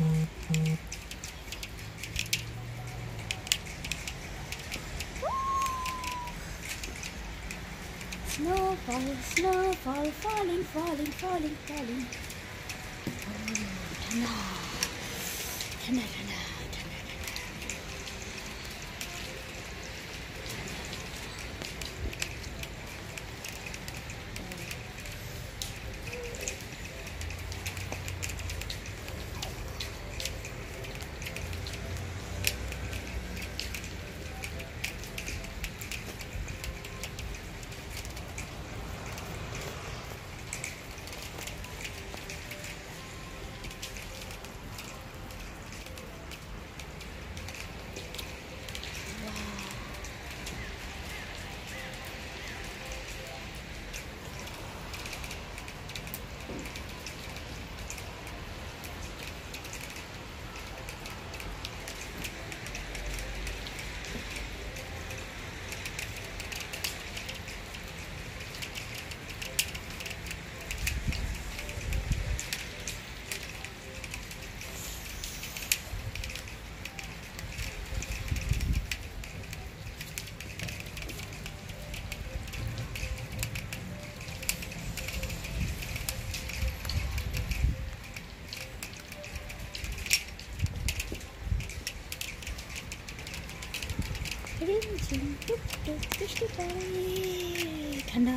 Snowfall, snowfall, falling, falling, falling, falling. ちんぷっぷっぷしてたらいいかな